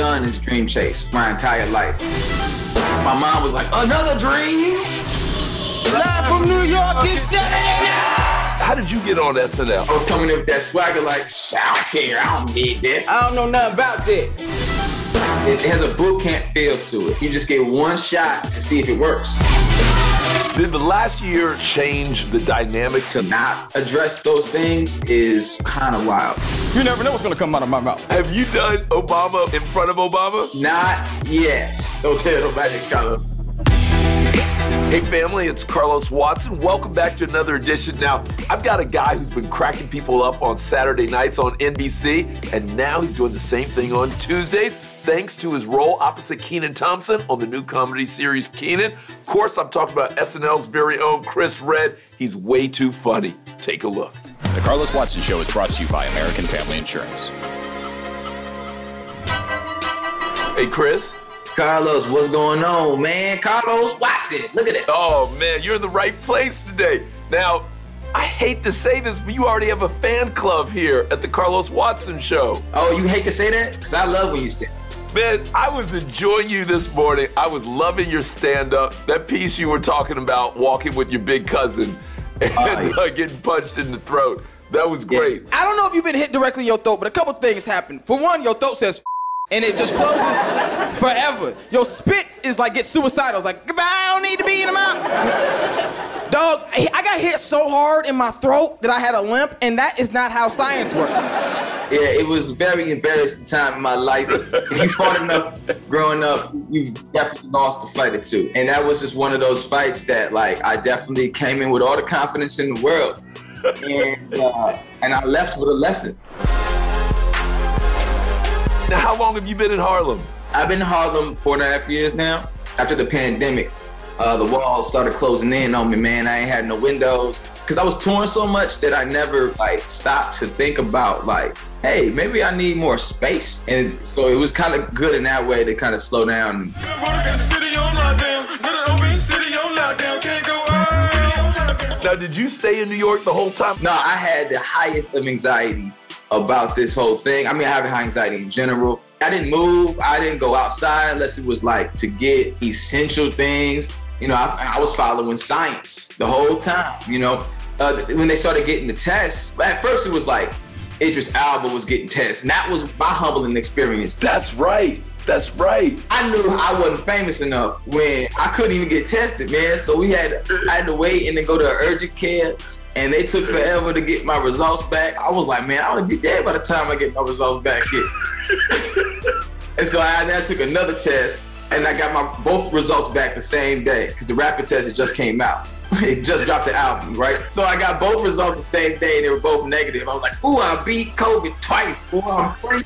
done is dream chase my entire life. My mom was like, another dream? Live from New York, it's How did you get on SNL? I was coming in with that swagger like, I don't care, I don't need this. I don't know nothing about that. It has a boot camp feel to it. You just get one shot to see if it works. Did the last year change the dynamic? To not address those things is kind of wild. You never know what's gonna come out of my mouth. Have you done Obama in front of Obama? Not yet. Don't tell nobody, Carlos. Hey family, it's Carlos Watson. Welcome back to another edition. Now, I've got a guy who's been cracking people up on Saturday nights on NBC, and now he's doing the same thing on Tuesdays, thanks to his role opposite Kenan Thompson on the new comedy series Kenan. Of course, I'm talking about SNL's very own Chris Redd. He's way too funny. Take a look. The Carlos Watson Show is brought to you by American Family Insurance. Hey, Chris. Carlos, what's going on, man? Carlos Watson, look at it. Oh man, you're in the right place today. Now, I hate to say this, but you already have a fan club here at the Carlos Watson Show. Oh, you hate to say that? Because I love when you say Man, I was enjoying you this morning. I was loving your stand up. That piece you were talking about, walking with your big cousin and Oh, yeah. uh, getting punched in the throat. That was great. I don't know if you've been hit directly in your throat, but a couple things happened. For one, your throat says and it just closes forever. Your spit is like get suicidal. It's like, goodbye, I don't need to be in the mouth. Dog, I got hit so hard in my throat that I had a limp, and that is not how science works. Yeah, it was a very embarrassing time in my life. if you fought enough growing up, you definitely lost a fight or two. And that was just one of those fights that, like, I definitely came in with all the confidence in the world. And, uh, and I left with a lesson. Now, how long have you been in Harlem? I've been in Harlem four and a half years now. After the pandemic, uh, the walls started closing in on me, man. I ain't had no windows because I was touring so much that I never like stopped to think about like, hey, maybe I need more space. And so it was kind of good in that way to kind of slow down. Now, did you stay in New York the whole time? No, I had the highest of anxiety about this whole thing. I mean, I have high anxiety in general. I didn't move. I didn't go outside unless it was like to get essential things. You know, I, I was following science the whole time. You know, uh, when they started getting the tests, at first it was like Idris Elba was getting tests, and that was my humbling experience. That's right. That's right. I knew I wasn't famous enough when I couldn't even get tested, man. So we had I had to wait and then go to urgent care, and they took forever to get my results back. I was like, man, I would be dead by the time I get my results back here. and so I then took another test, and I got my both results back the same day because the rapid test just came out. It just dropped the album, right? So I got both results the same day, and they were both negative. I was like, "Ooh, I beat COVID twice. Ooh, I'm free."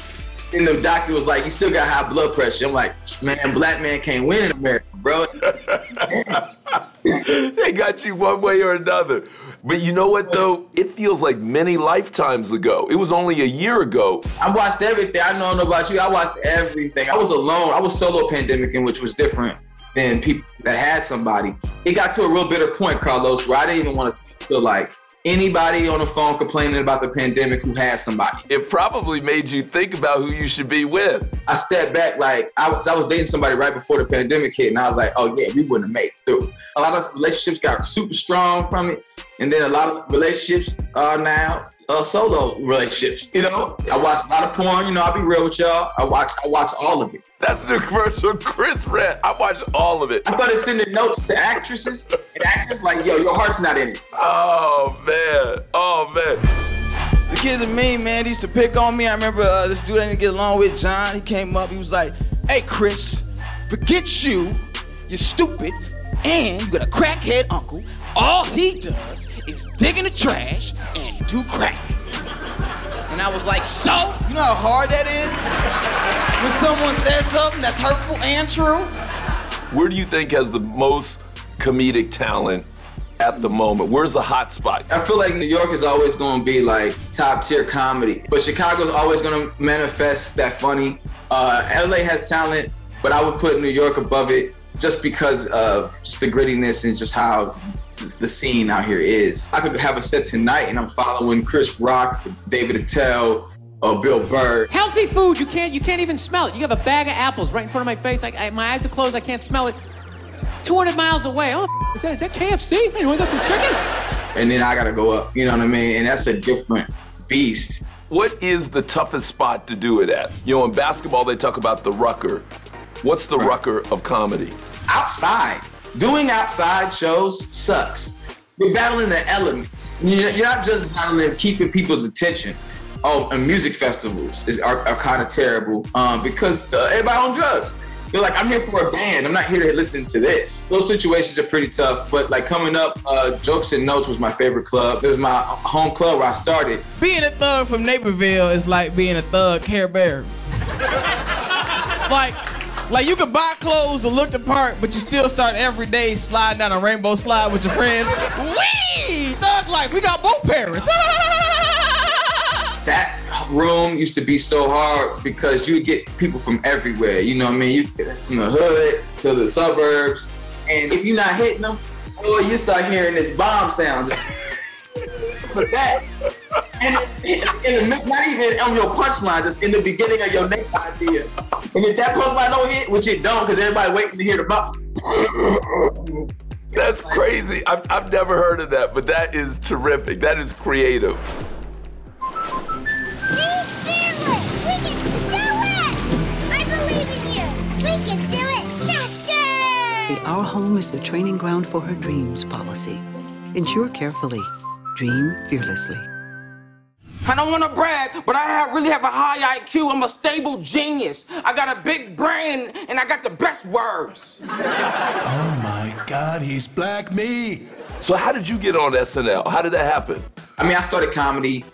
And the doctor was like, "You still got high blood pressure." I'm like, "Man, black man can't win in America, bro." they got you one way or another. But you know what, though? It feels like many lifetimes ago. It was only a year ago. I watched everything. I don't know about you. I watched everything. I was alone. I was solo pandemicing, which was different than people that had somebody. It got to a real bitter point, Carlos, where I didn't even want to talk to like anybody on the phone complaining about the pandemic who had somebody. It probably made you think about who you should be with. I stepped back, like I was, I was dating somebody right before the pandemic hit, and I was like, oh yeah, we wouldn't have made it through. A lot of relationships got super strong from it, and then a lot of relationships are now uh, solo relationships. You know, I watch a lot of porn. You know, I'll be real with y'all. I watch, I watch all of it. That's the commercial Chris Redd. I watch all of it. I started sending notes to actresses and actors like, yo, your heart's not in it. Oh man. Oh man. The kids and me, man, they used to pick on me. I remember uh, this dude I didn't get along with, John. He came up, he was like, "Hey, Chris, forget you. You're stupid, and you got a crackhead uncle. All he does is dig in the trash and do crack." And I was like, "So? You know how hard that is when someone says something that's hurtful and true?" Where do you think has the most comedic talent at the moment? Where's the hot spot? I feel like New York is always going to be like top tier comedy, but Chicago's always going to manifest that funny. Uh, LA has talent, but I would put New York above it just because of just the grittiness and just how the scene out here is. I could have a set tonight and I'm following Chris Rock, David Attell, or Bill Burr. Healthy food, you can't you can't even smell it. You have a bag of apples right in front of my face. I, I, my eyes are closed. I can't smell it. 200 miles away. Oh, is that, is that KFC? Hey, you want to get some chicken? And then I gotta go up. You know what I mean? And that's a different beast. What is the toughest spot to do it at? You know, in basketball, they talk about the rucker. What's the rucker of comedy? Outside. Doing outside shows sucks. You're battling the elements. You're not just battling keeping people's attention. Oh, and music festivals is, are, are kind of terrible um, because uh, everybody on drugs. They're like, I'm here for a band. I'm not here to listen to this. Those situations are pretty tough. But like coming up, uh, Jokes and Notes was my favorite club. It was my home club where I started. Being a thug from Naperville is like being a thug Care Bear. like, like you can buy clothes to look the part, but you still start every day sliding down a rainbow slide with your friends. Wee! Thug life. We got both parents. that room used to be so hard because you get people from everywhere. You know what I mean? You from the hood to the suburbs, and if you're not hitting them, boy, you start hearing this bomb sound. but that, and in, in the, not even on your punchline, just in the beginning of your next idea. And if that punchline don't hit, which it don't, because everybody waiting to hear the bomb. That's crazy. I've, I've never heard of that, but that is terrific. That is creative. We can do it. We believe in you. We can do it. Our home is the training ground for her dreams policy. Insure carefully. Dream fearlessly. I don't want to brag, but I have, really have a high IQ. I'm a stable genius. I got a big brain, and I got the best words. Oh my God, he's black me. So how did you get on SNL? How did that happen? I mean, I started comedy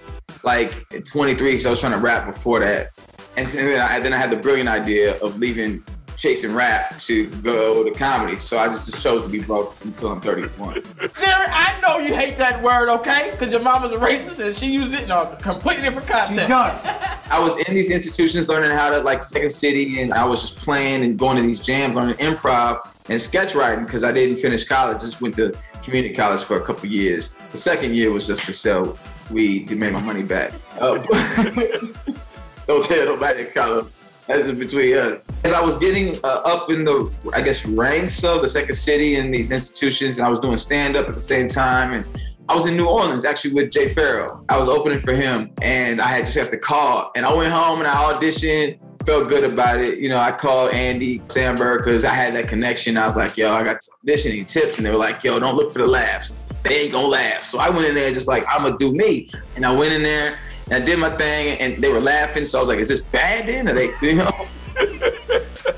like at 23 because I was trying to rap before that, and then I, then I had the brilliant idea of leaving chasing rap to go to comedy. So I just, just chose to be broke until I'm 31. Jerry, I know you hate that word, okay? Because your mama's a racist and she used it in a completely different context. She does. I was in these institutions learning how to like Second City, and I was just playing and going to these jams, learning improv and sketch writing because I didn't finish college. I just went to community college for a couple years. The second year was just to sell weed to make my money back. Oh. Don't tell nobody in college. That's between us. As I was getting uh, up in the, I guess, ranks of the Second City and these institutions, and I was doing stand up at the same time, and I was in New Orleans actually with Jay Pharoah. I was opening for him, and I had just got the call, and I went home and I auditioned. Felt good about it. You know, I called Andy Samberg because I had that connection. I was like, yo, I got auditioning tips, and they were like, yo, don't look for the laughs. They ain't gonna laugh. So I went in there just like, I'm gonna do me. And I went in there and I did my thing, and they were laughing. So I was like, "Is this bad?" Then are they, you know.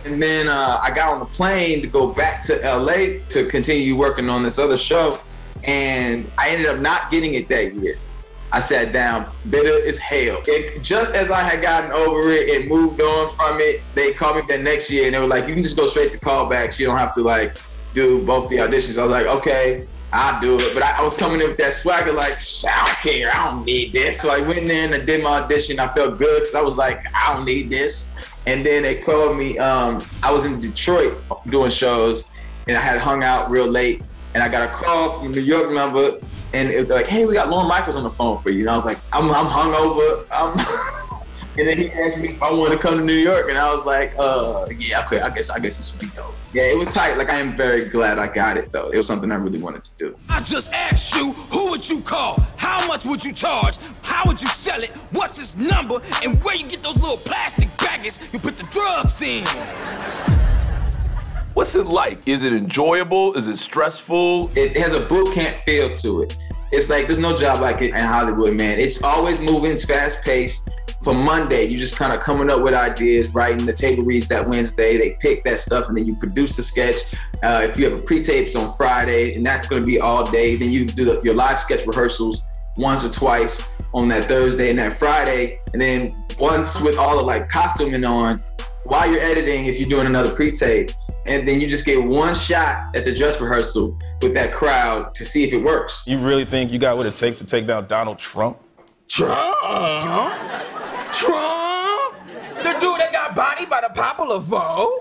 and then uh, I got on the plane to go back to LA to continue working on this other show, and I ended up not getting it that year. I sat down, bitter as hell. And just as I had gotten over it and moved on from it, they called me the next year and they were like, "You can just go straight to callbacks. You don't have to like do both the auditions." I was like, "Okay." I'll do it. But I, I, was coming in with that swagger, like, I don't care, I don't need this. So I went in and did my audition. I felt good because I was like, I don't need this. And then they called me. Um, I was in Detroit doing shows, and I had hung out real late. And I got a call from a New York number, and it was like, "Hey, we got Lorne Michaels on the phone for you." And I was like, "I'm, I'm hungover." I'm And then he asked me if I wanted to come to New York, and I was like, uh, yeah, okay, I guess I guess this would be dope. Yeah, it was tight. Like I am very glad I got it though. It was something I really wanted to do. I just asked you, who would you call? How much would you charge? How would you sell it? What's his number? And where you get those little plastic baggies you put the drugs in? What's it like? Is it enjoyable? Is it stressful? It has a boot camp feel to it. It's like there's no job like it in Hollywood, man. It's always moving, it's fast paced for Monday, you're just kind of coming up with ideas, writing the table reads that Wednesday. They pick that stuff and then you produce the sketch. Uh, if you have a pre-tapes on Friday, and that's going to be all day, then you do the, your live sketch rehearsals once or twice on that Thursday and that Friday, and then once with all the like costuming on while you're editing. If you're doing another pre-tape, and then you just get one shot at the dress rehearsal with that crowd to see if it works. You really think you got what it takes to take down Donald Trump? Trump? Trump? The dude that got bodied by the popular vote?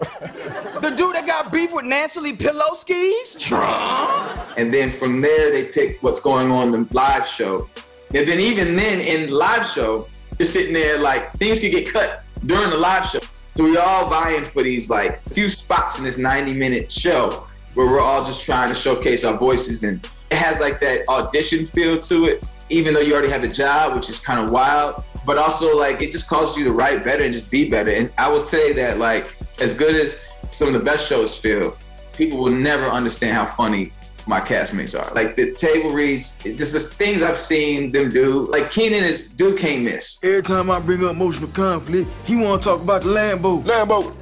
the dude that got beef with Nancy Pelosi's? Trump? And then from there, they pick what's going on in the live show. And then even then, in live show, You're sitting there like things could get cut during the live show. So we all vying for these like few spots in this 90 minute show where we're all just trying to showcase our voices and it has like that audition feel to it, even though you already have the job, which is kind of wild. But also like it just causes you to write better and just be better. And I would say that like as good as some of the best shows feel, people will never understand how funny my castmates are. Like the table reads, just the things I've seen them do. Like Kenan is Duke can't miss. Every time I bring up emotional conflict, he want to talk about the Lambo. Lambo.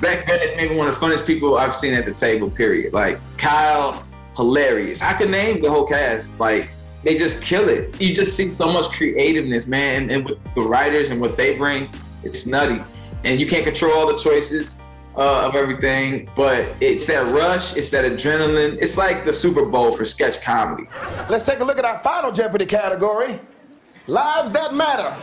Back then, it's maybe one of the funniest people I've seen at the table. Period. Like Kyle, hilarious. I could name the whole cast. Like they just kill it. You just see so much creativeness, man, and, and with the writers and what they bring, it's nutty. And you can't control all the choices uh, of everything, but it's that rush, it's that adrenaline. It's like the Super Bowl for sketch comedy. Let's take a look at our final Jeopardy category Lives That Matter.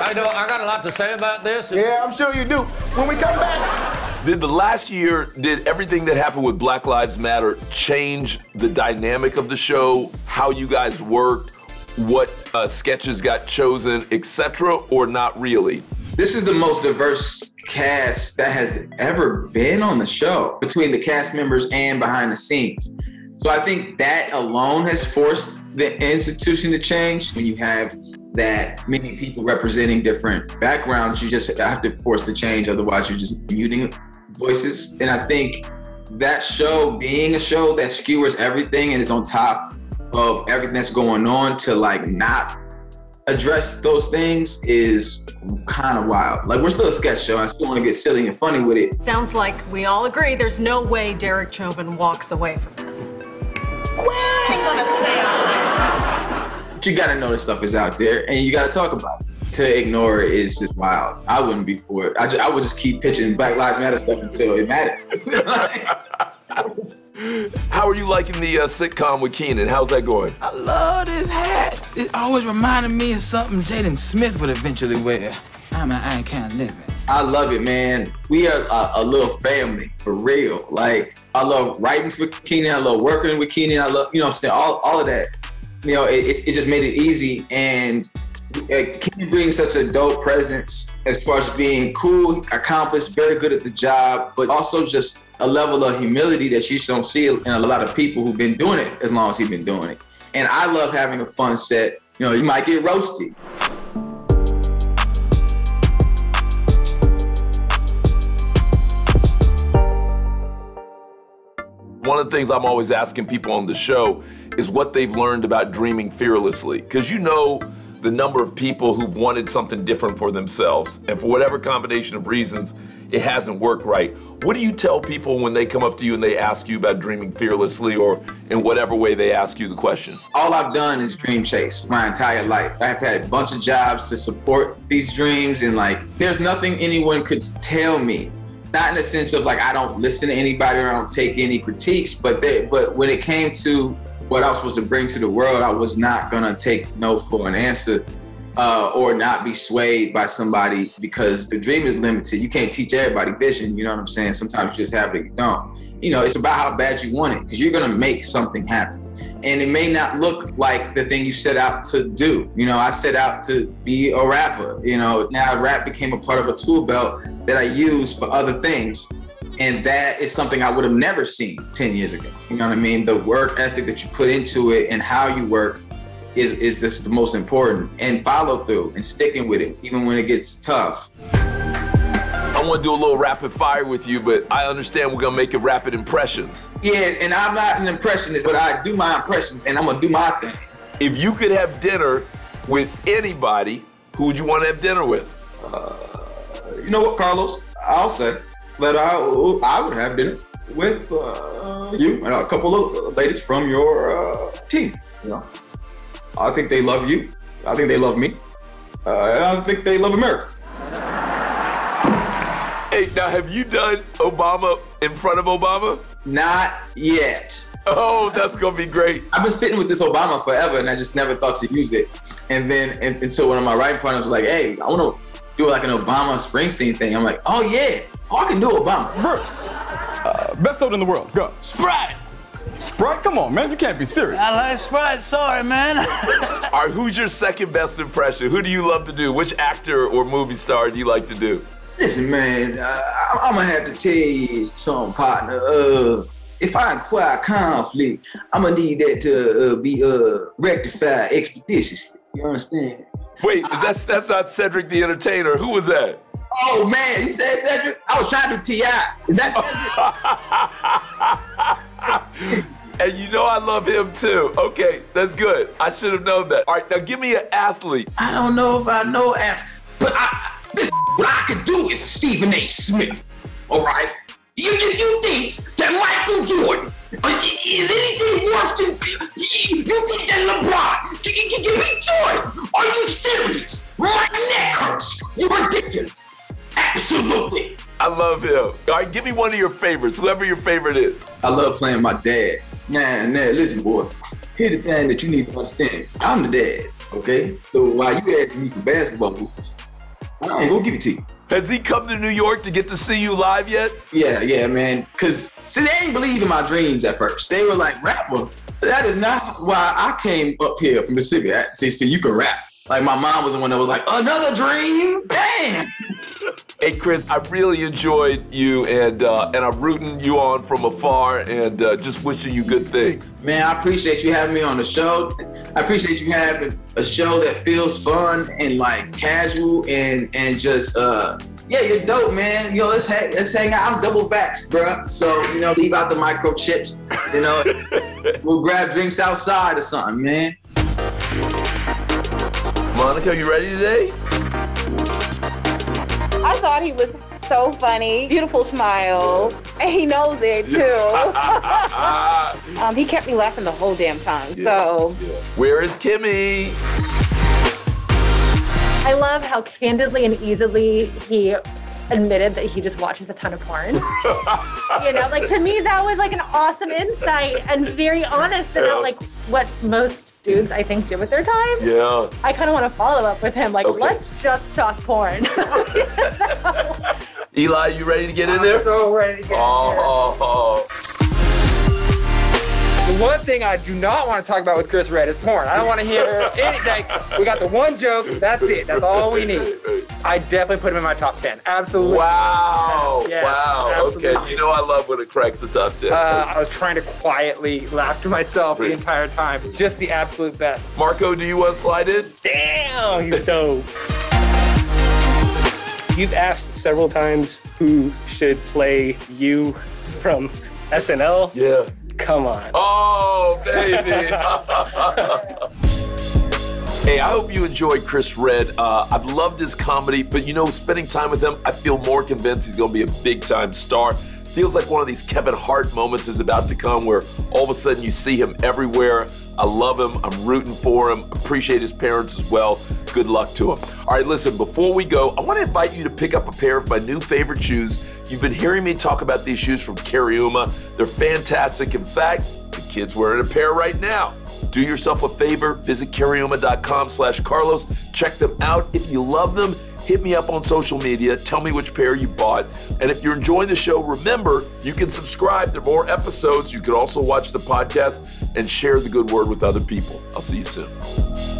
I know, I got a lot to say about this. Yeah, I'm sure you do. When we come back, Did the last year, did everything that happened with Black Lives Matter change the dynamic of the show, how you guys worked, what uh, sketches got chosen, etc., or not really? This is the most diverse cast that has ever been on the show between the cast members and behind the scenes. So I think that alone has forced the institution to change. When you have that many people representing different backgrounds, you just have to force the change. Otherwise, you're just muting voices. And I think that show being a show that skewers everything and is on top of everything that's going on to like not address those things is kind of wild. Like we're still a sketch show. I still want to get silly and funny with it. Sounds like we all agree there's no way Derek Chauvin walks away from this. What? But you gotta know this stuff is out there and you gotta talk about it. To ignore it is just wild. I wouldn't be for it. I, just, I would just keep pitching Black Lives Matter stuff until it mattered. How are you liking the uh, sitcom with Kenan? How's that going? I love this hat. It always reminded me of something Jaden Smith would eventually wear. I'm an I can't live it. I love it, man. We are a, a, little family for real. Like I love writing for Kenan. I love working with Kenan. I love, you know, what I'm saying all, all of that. You know, it, it just made it easy. And Kenan brings such a dope presence as far as being cool, accomplished, very good at the job, but also just a level of humility that you don't see in a lot of people who've been doing it as long as he's been doing it. And I love having a fun set. You know, you might get roasted. One of the things I'm always asking people on the show is what they've learned about dreaming fearlessly. Because you know the number of people who've wanted something different for themselves, and for whatever combination of reasons, it hasn't worked right. What do you tell people when they come up to you and they ask you about dreaming fearlessly, or in whatever way they ask you the question? All I've done is dream chase my entire life. I've had a bunch of jobs to support these dreams, and like, there's nothing anyone could tell me not in the sense of like I don't listen to anybody or I don't take any critiques, but they, but when it came to what I was supposed to bring to the world, I was not gonna take no for an answer. Uh, or not be swayed by somebody because the dream is limited. You can't teach everybody vision. You know what I'm saying? Sometimes you just have it, you don't. You know, it's about how bad you want it because you're gonna make something happen, and it may not look like the thing you set out to do. You know, I set out to be a rapper. You know, now rap became a part of a tool belt that I use for other things. And that is something I would have never seen 10 years ago. You know what I mean? The work ethic that you put into it and how you work is, is just the most important. And follow through and sticking with it, even when it gets tough. I want to do a little rapid fire with you, but I understand we're going to make it rapid impressions. Yeah, and I'm not an impressionist, but I do my impressions and I'm going to do my thing. If you could have dinner with anybody, who would you want to have dinner with? Uh, you know what, Carlos? I'll say that I, I would have dinner with uh, you and a couple of ladies from your uh, team. You know, I think they love you. I think they love me, uh, and I think they love America. Hey, now have you done Obama in front of Obama? Not yet. Oh, that's gonna be great. I've been sitting with this Obama forever, and I just never thought to use it. And then and, until one of my writing partners was like, "Hey, I want to do like an Obama Springsteen thing." I'm like, "Oh yeah, oh, I can do Obama." Bruce, uh, best soda in the world, go. Sprite! Sprite, come on, man. You can't be serious. I like Sprite. Sorry, man. All right, who's your second best impression? Who do you love to do? Which actor or movie star do you like to do? Listen, man, uh, I, am gonna have to tell you something, partner. Uh, if I acquire conflict, I'm gonna need that to uh, be uh, rectified expeditiously. You understand? Wait, that's that's not Cedric the Entertainer. Who was that? Oh man, you said Cedric? I was trying to Ti. Is that Cedric? and you know I love him too. Okay, that's good. I should have known that. All right, now give me an athlete. I don't know if I know, athlete, but I, this what I could do is Stephen A. Smith. All right. You, you, you think that Michael Jordan uh, is anything worse than you think that LeBron? Give me Jordan. Are you serious? My neck hurts. You're ridiculous. Absolutely. I love him. All right, give me one of your favorites, whoever your favorite is. I love playing my dad. Man, man, listen, boy. Here's the thing that you need to understand. I'm the dad, okay? So while you asking me for basketball moves, I ain't gonna give it to you. Has he come to New York to get to see you live yet? Yeah, yeah, man. Cause see, they ain't believe in my dreams at first. They were like, rapper. That is not why I came up here from Mississippi. See, you can rap. Like my mom was the one that was like, another dream? Damn. Hey Chris, I really enjoyed you, and uh, and I'm rooting you on from afar, and uh, just wishing you good things. Man, I appreciate you having me on the show. I appreciate you having a show that feels fun and like casual and and just uh yeah, you're dope, man. Yo, let's hang, let's hang out. I'm double vaxxed, bro. So you know, leave out the microchips. You know, we'll grab drinks outside or something, man. Monica, you ready today? I thought he was so funny, beautiful smile, and he knows it too. um, he kept me laughing the whole damn time. Yeah, so, yeah. where is Kimmy? I love how candidly and easily he admitted that he just watches a ton of porn. you know, like to me that was like an awesome insight and very honest about like what most dudes I think do with their time. Yeah. I kind of want to follow up with him like okay. let's just talk porn. Eli, you ready to get in there? I'm so ready to get oh, in there. Oh, oh. The one thing I do not want to talk about with Chris Redd is porn. I don't want to hear anything. We got the one joke. That's it. That's all we need. I definitely put him in my top 10. Absolutely. Wow. Yes, wow. Absolutely. Okay. You know I love when it cracks the top 10. Uh, I was trying to quietly laugh to myself the entire time. Just the absolute best. Marco, do you want to slide in? Damn, he's dope. You've asked several times who should play you from SNL. Yeah. Come on. Oh, baby. hey, I hope you enjoyed Chris Redd. Uh, I've loved his comedy, but you know, spending time with him, I feel more convinced he's going to be a big time star. Feels like one of these Kevin Hart moments is about to come where all of a sudden you see him everywhere. I love him. I'm rooting for him. Appreciate his parents as well. Good luck to him. All right, listen, before we go, I want to invite you to pick up a pair of my new favorite shoes. You've been hearing me talk about these shoes from Cariuma. They're fantastic. In fact, the kid's wearing a pair right now. Do yourself a favor, visit cariuma.com slash Carlos. Check them out. If you love them, hit me up on social media. Tell me which pair you bought. And if you're enjoying the show, remember you can subscribe to more episodes. You can also watch the podcast and share the good word with other people. I'll see you soon.